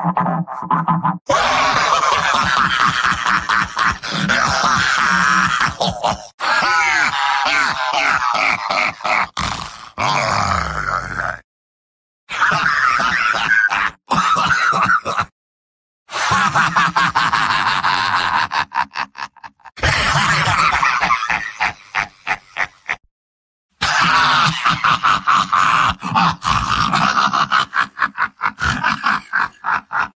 All right.